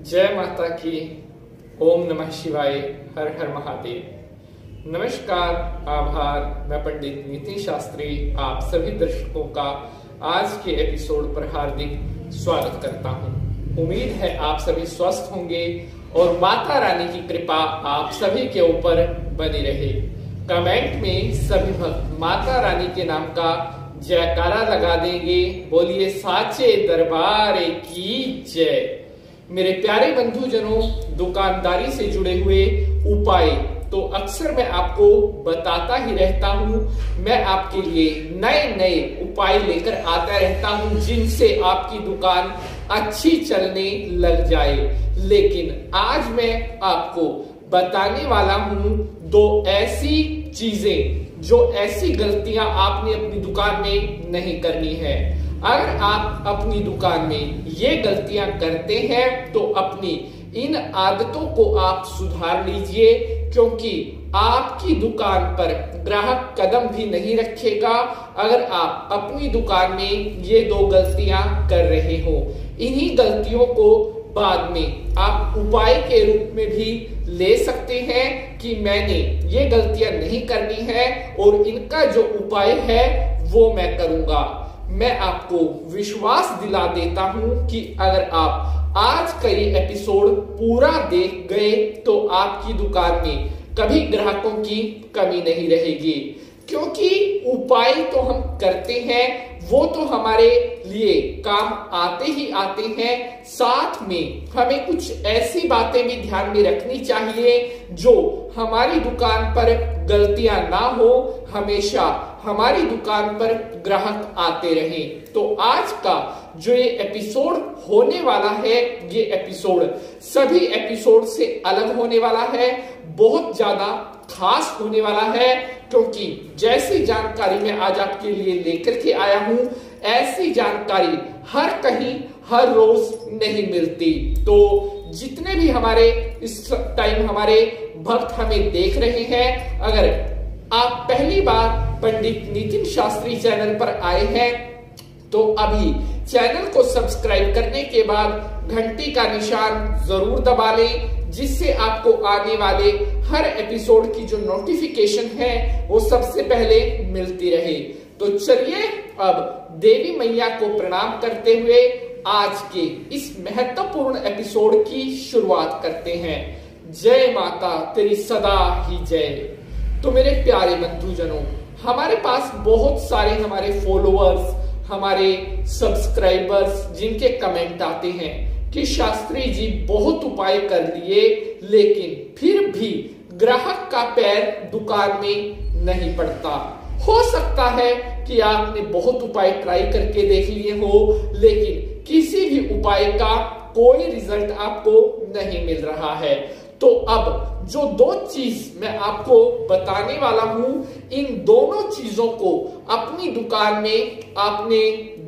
जय माता की। ओम नमः शिवाय। हर हर महादेव। नमस्कार, आभार। मैं पंडित नितिन शास्त्री, आप सभी दर्शकों का आज के एपिसोड पर हार्दिक स्वागत करता हूँ। उम्मीद है आप सभी स्वस्थ होंगे और माता रानी की कृपा आप सभी के ऊपर बनी रहे। कमेंट में सभी भक्त माता रानी के नाम का जयकारा लगा देंगे। बोलिए, साचे दरबार की जय। मेरे प्यारे बंधुजनों, दुकानदारी से जुड़े हुए उपाय तो अक्सर मैं आपको बताता ही रहता हूँ। मैं आपके लिए नए नए उपाय लेकर आता रहता हूँ जिनसे आपकी दुकान अच्छी चलने लग जाए। लेकिन आज मैं आपको बताने वाला हूँ दो ऐसी चीज़ें जो ऐसी गलतियाँ आपने अपनी दुकान में नहीं करनी है। अगर आप अपनी दुकान में ये गलतियाँ करते हैं तो अपनी इन आदतों को आप सुधार लीजिए, क्योंकि आपकी दुकान पर ग्राहक कदम भी नहीं रखेगा। अगर आप अपनी दुकान में ये दो गलतियाँ कर रहे हो, इन्हीं गलतियों को बाद में आप उपाय के रूप में भी ले सकते हैं कि मैंने ये गलतियाँ नहीं करनी है, और इनका जो उपाय है, वो मैं करूँगा। मैं आपको विश्वास दिला देता हूँ कि अगर आप आज का ये एपिसोड पूरा देख गए तो आपकी दुकान में कभी ग्राहकों की कमी नहीं रहेगी। क्योंकि उपाय तो हम करते हैं, वो तो हमारे लिए काम आते ही आते हैं। साथ में हमें कुछ ऐसी बातें भी ध्यान में रखनी चाहिए जो हमारी दुकान पर गलतियाँ ना हो, हमेशा हमारी दुकान पर ग्राहक आते रहे। तो आज का जो ये एपिसोड होने वाला है, ये एपिसोड सभी एपिसोड से अलग होने वाला है। बहुत ज़्यादा खास होने वाला है, क्योंकि जैसी जानकारी मैं आज आपके लिए लेकर के आया हूँ, ऐसी जानकारी हर कहीं, हर रोज नहीं मिलती। तो जितने भी हमारे, इस टाइम हमारे भक्त हमें देख रहे हैं, अगर आप पहली बार पंडित नितिन शास्त्री चैनल पर आए हैं तो अभी चैनल को सब्सक्राइब करने के बाद घंटी का निशान ज़रूर दबा लें जिससे आपको आने वाले हर एपिसोड की जो नोटिफिकेशन है, वो सबसे पहले मिलती रहे। तो चलिए अब देवी मैया को प्रणाम करते हुए आज के इस महत्वपूर्ण एपिसोड की शुरुआत करते हैं। जय माता तेरी सदा ही जय। तो मेरे प्यारे बंधुजनों, हमारे पास बहुत सारे हमारे फॉलोअर्स हमारे सब्सक्राइबर्स जिनके कमेंट आते हैं कि शास्त्री जी बहुत उपाय कर लिए, लेकिन फिर भी ग्राहक का पैर दुकान में नहीं पड़ता। हो सकता है कि आपने बहुत उपाय ट्राई करके देख लिए हो, लेकिन किसी भी उपाय का कोई रिज़ल्ट आपको नहीं मिल रहा है। तो अब जो दो चीज़ मैं आपको बताने वाला हूँ, इन दोनों चीज़ों को अपनी दुकान में आपने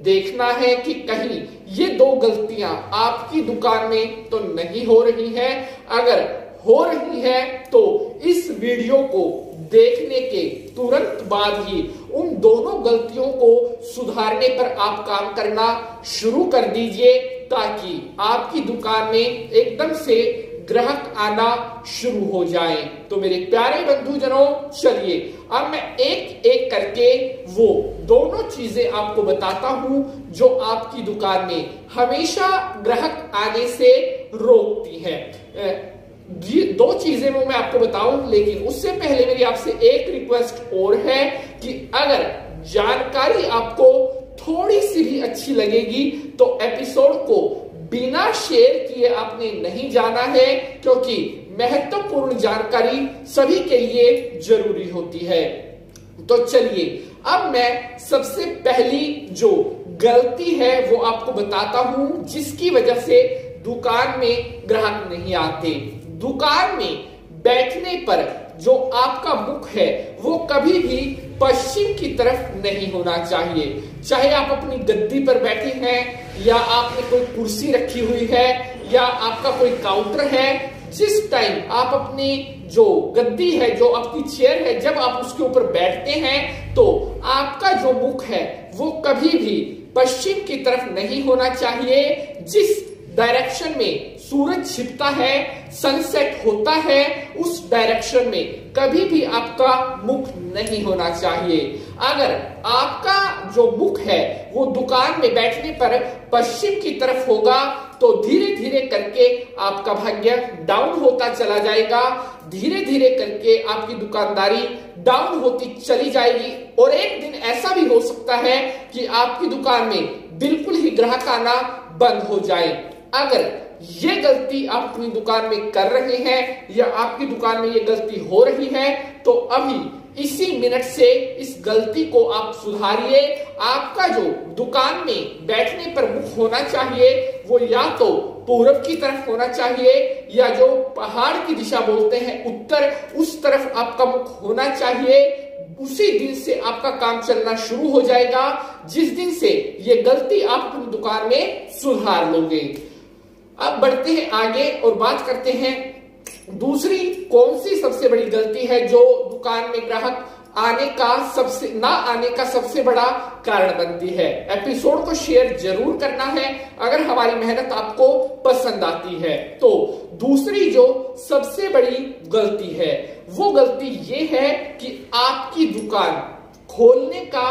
देखना है कि कहीं ये दो गलतियाँ आपकी दुकान में तो नहीं हो रही है। अगर हो रही है तो इस वीडियो को देखने के तुरंत बाद ही उन दोनों गलतियों को सुधारने पर आप काम करना शुरू कर दीजिए, ताकि आपकी दुकान में एकदम से ग्राहक आना शुरू हो जाए। तो मेरे प्यारे बंधुजनों, चलिए, अब मैं एक एक करके वो दोनों चीज़ें आपको बताता हूँ जो आपकी दुकान में हमेशा ग्राहक आने से रोकती है। ये दो चीज़ें मैं आपको बताऊँ, लेकिन उससे पहले मेरी आपसे एक रिक्वेस्ट और है कि अगर जानकारी आपको थोड़ी सी भी अच्छी लगेगी तो एपिसोड को शेयर किए आपने नहीं जाना है, क्योंकि महत्वपूर्ण जानकारी सभी के लिए ज़रूरी होती है। तो चलिए, अब मैं सबसे पहली जो गलती है वो आपको बताता हूँ, जिसकी वजह से दुकान में ग्राहक नहीं आते। दुकान में बैठने पर जो आपका मुख है, वो कभी भी पश्चिम की तरफ़ नहीं होना चाहिए। चाहे आप अपनी गद्दी पर बैठे हैं, या आपने कोई कुर्सी रखी हुई है, या आपका कोई काउंटर है, जिस टाइम आप अपनी जो गद्दी है, जो आपकी चेयर है, जब आप उसके ऊपर बैठते हैं तो आपका जो मुख है, वो कभी भी पश्चिम की तरफ़ नहीं होना चाहिए, जिस डायरेक्शन में सूरज छिपता है सनसेट होता है, उस डायरेक्शन में कभी भी आपका मुख नहीं होना चाहिए। अगर आपका जो मुख है, वो दुकान में बैठने पर पश्चिम की तरफ़ होगा तो धीरे धीरे करके आपका भाग्य डाउन होता चला जाएगा। धीरे धीरे करके आपकी दुकानदारी डाउन होती चली जाएगी। और एक दिन ऐसा भी हो सकता है कि आपकी दुकान में बिल्कुल ही ग्राहक आना बंद हो जाए। अगर ये गलती आप अपनी दुकान में कर रहे हैं या आपकी दुकान में ये गलती हो रही है तो अभी इसी मिनट से इस गलती को आप सुधारिए। आपका जो दुकान में बैठने पर मुख होना चाहिए, वो या तो पूरब की तरफ़ होना चाहिए, या जो पहाड़ की दिशा बोलते हैं, उत्तर, उस तरफ़ आपका मुख होना चाहिए। उसी दिन से आपका काम चलना शुरू हो जाएगा। जिस दिन से ये गलती आप अपनी दुकान में सुधार लोगे। अब बढ़ते हैं आगे और बात करते हैं, दूसरी कौन सी सबसे बड़ी गलती है जो दुकान में ग्राहक आने का सबसे, ना आने का सबसे बड़ा कारण बनती है? एपिसोड को शेयर ज़रूर करना है, अगर हमारी मेहनत आपको पसंद आती है। तो दूसरी जो सबसे बड़ी गलती है, वो गलती ये है कि आपकी दुकान खोलने का,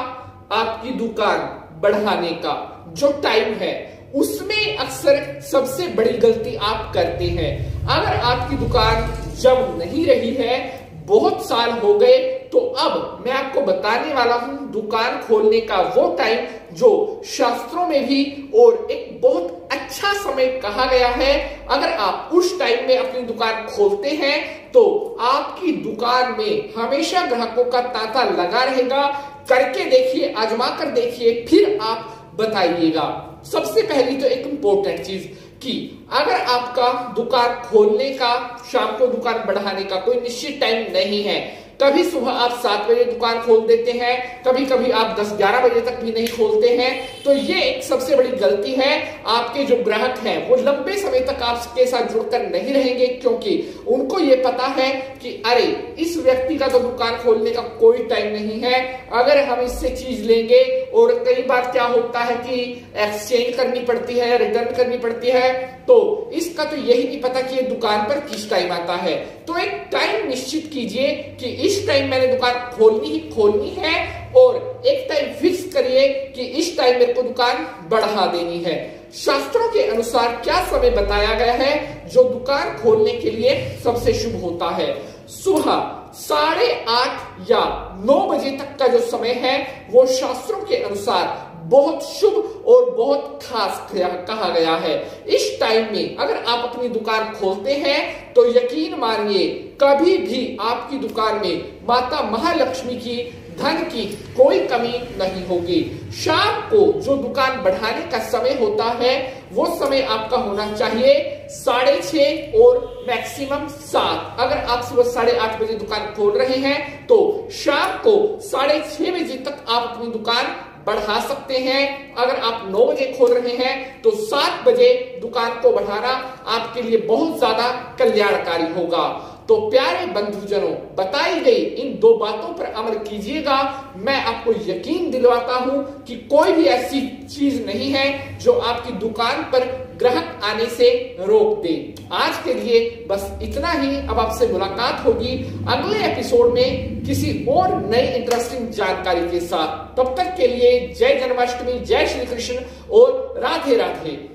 आपकी दुकान बढ़ाने का जो टाइम है उसमें अक्सर सबसे बड़ी गलती आप करते हैं। अगर आपकी दुकान जब नहीं रही है, बहुत साल हो गए तो अब मैं आपको बताने वाला हूँ, दुकान खोलने का वो टाइम जो शास्त्रों में भी और एक बहुत अच्छा समय कहा गया है। अगर आप उस टाइम में अपनी दुकान खोलते हैं तो आपकी दुकान में हमेशा ग्राहकों का तांता लगा रहेगा। करके देखिए, आजमा कर देखिए, फिर आप बताइएगा। सबसे पहली तो एक इंपॉर्टेंट चीज़ कि अगर आपका दुकान खोलने का, शाम को दुकान बढ़ाने का कोई निश्चित टाइम नहीं है कभी सुबह आप सात बजे दुकान खोल देते हैं कभी कभी आप दस ग्यारह बजे तक भी नहीं खोलते हैं। तो ये एक सबसे बड़ी गलती है आपके जो ग्राहक हैं, वो लंबे समय तक आपके साथ जुड़कर नहीं रहेंगे क्योंकि उनको ये पता है कि अरे, इस व्यक्ति का तो दुकान खोलने का कोई टाइम नहीं है। अगर हम इससे चीज़ लेंगे और कई बार क्या होता है कि एक्सचेंज करनी पड़ती है, रिटर्न करनी पड़ती है तो इसका तो यही नहीं पता कि ये दुकान पर किस टाइम आता है। तो एक टाइम निश्चित कीजिए कि इस टाइम मैंने दुकान खोलनी ही खोलनी है और एक टाइम फिक्स करिए कि इस टाइम मेरे को दुकान बढ़ा देनी है। शास्त्रों के अनुसार क्या समय बताया गया है जो दुकान खोलने के लिए सबसे शुभ होता है? सुबह साढ़े आठ या नौ बजे तक का जो समय है, वो शास्त्रों के अनुसार बहुत शुभ और बहुत खास कहा गया है। इस टाइम में अगर आप अपनी दुकान खोलते हैं तो यकीन मानिए, कभी भी आपकी दुकान में माता महालक्ष्मी की धन की कोई कमी नहीं होगी। शाम को जो दुकान बढ़ाने का समय होता है, वो समय आपका होना चाहिए साढ़े छ और मैक्सिमम सात। अगर आप सुबह साढ़े आठ बजे दुकान खोल रहे हैं तो शाम को साढ़े छह बजे तक आप अपनी दुकान बढ़ा सकते हैं। अगर आप नौ बजे खोल रहे हैं तो सात बजे दुकान को बढ़ाना आपके लिए बहुत ज़्यादा कल्याणकारी होगा। तो प्यारे बंधुजनों, बताई गई इन दो बातों पर अमल कीजिएगा। मैं आपको यकीन दिलवाता हूँ कि कोई भी ऐसी चीज़ नहीं है जो आपकी दुकान पर ग्राहक आने से रोक दे। आज के लिए बस इतना ही। अब आपसे मुलाकात होगी अगले एपिसोड में किसी और नई इंटरेस्टिंग जानकारी के साथ। तब तक के लिए जय जन्माष्टमी, जय श्री कृष्ण और राधे राधे